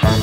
Bye.